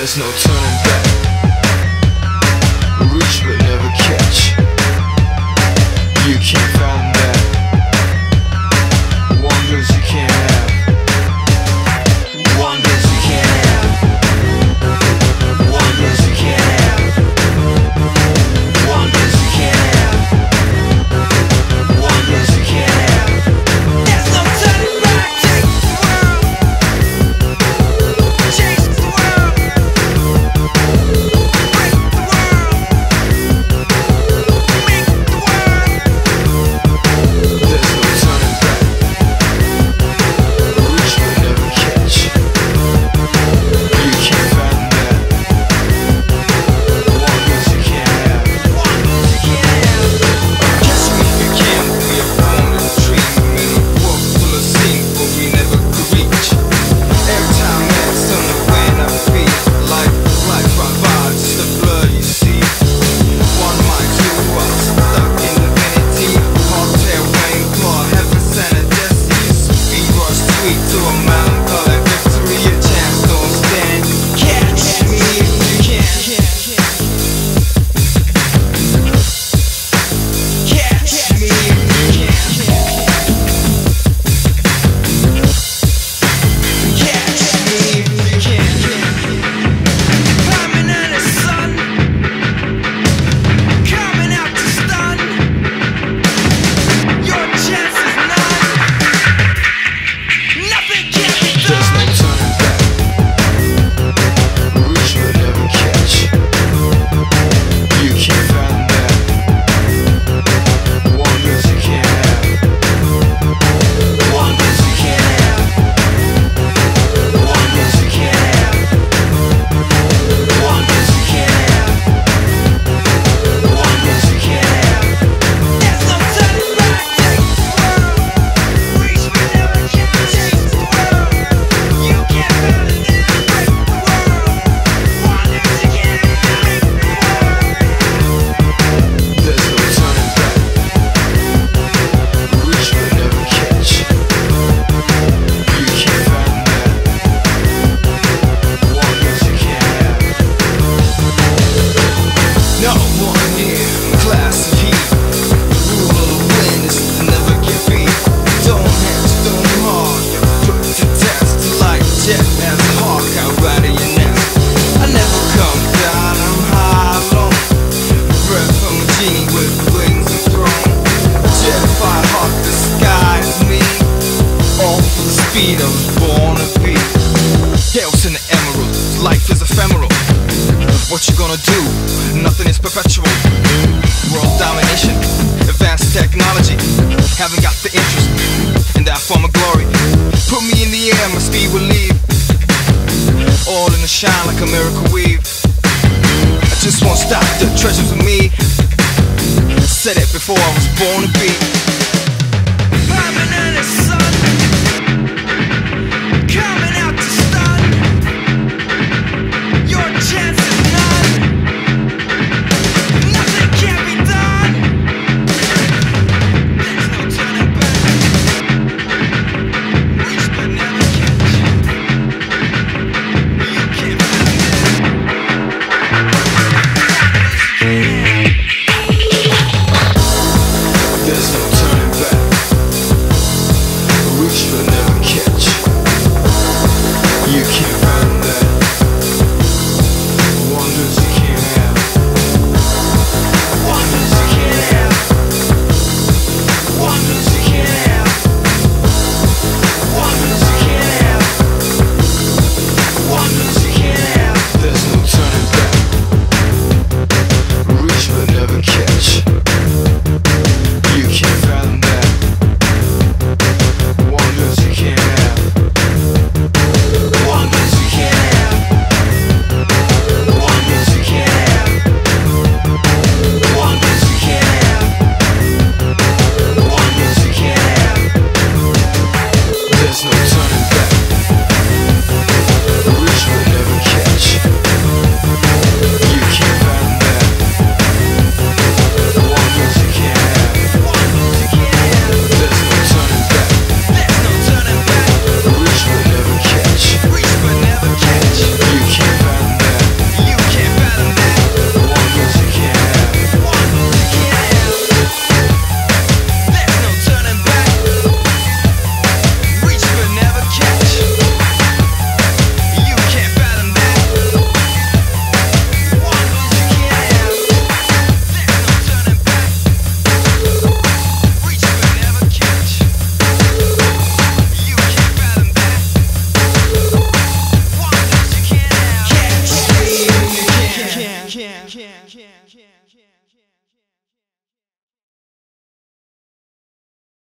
There's no turning back.